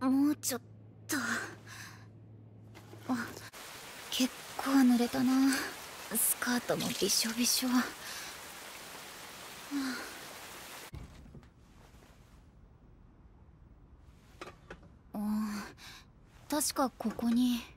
もうちょっと。あ結構濡れたな。スカートもびしょびしょ、はあ、確かここに。